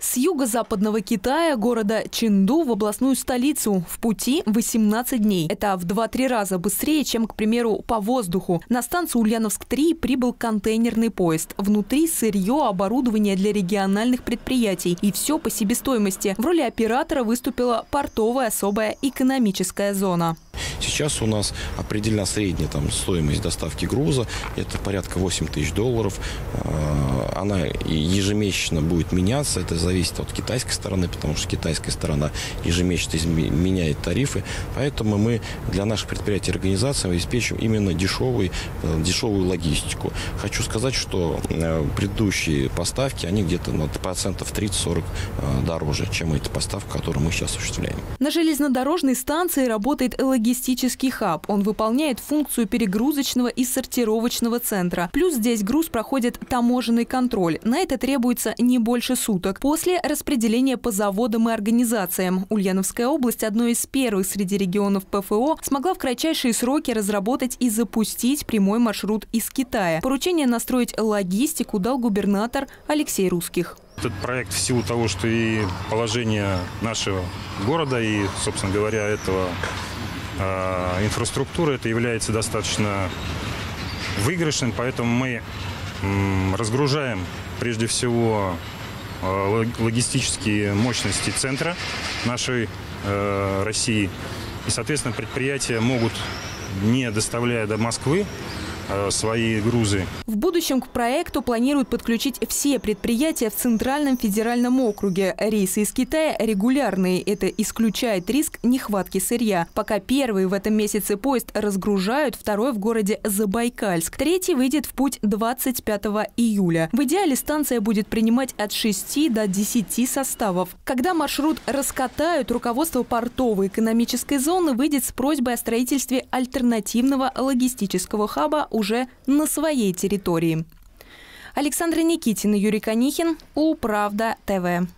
С юго-западного Китая, города Чинду, в областную столицу в пути 18 дней. Это в 2-3 раза быстрее, чем, к примеру, по воздуху. На станцию Ульяновск-3 прибыл контейнерный поезд. Внутри сырье, оборудование для региональных предприятий. И все по себестоимости. В роли оператора выступила портовая особая экономическая зона. Сейчас у нас определена средняя там, стоимость доставки груза. Это порядка 8 тысяч долларов. А, она ежемесячно будет меняться. Это зависит от китайской стороны, потому что китайская сторона ежемесячно меняет тарифы. Поэтому мы для наших предприятий и организаций обеспечиваем именно дешевый, э, дешевую логистику. Хочу сказать, что э, предыдущие поставки, они где-то на процентов 30-40 э, дороже, чем эти поставки, которые мы сейчас осуществляем. На железнодорожной станции работает логистический хаб. Он выполняет функцию перегрузочного и сортировочного центра. Плюс здесь груз проходит таможенный контроль. На это требуется не больше суток. После распределения по заводам и организациям Ульяновская область, одной из первых среди регионов ПФО, смогла в кратчайшие сроки разработать и запустить прямой маршрут из Китая. Поручение настроить логистику дал губернатор Алексей Русских. Этот проект в силу того, что и положение нашего города, и, собственно говоря, этого э, инфраструктуры, это является достаточно выигрышным, поэтому мы разгружаем прежде всего э, логистические мощности центра нашей э, России. И, соответственно, предприятия могут, не доставляя до Москвы, свои грузы. В будущем к проекту планируют подключить все предприятия в Центральном федеральном округе. Рейсы из Китая регулярные. Это исключает риск нехватки сырья. Пока первый в этом месяце поезд разгружают, второй в городе Забайкальск. Третий выйдет в путь 25 июля. В идеале станция будет принимать от 6 до 10 составов. Когда маршрут раскатают, руководство портовой экономической зоны выйдет с просьбой о строительстве альтернативного логистического хаба уже на своей территории. Александра Никитина, Юрий Конихин, Управда ТВ.